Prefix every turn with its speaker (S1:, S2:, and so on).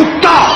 S1: कुत्ता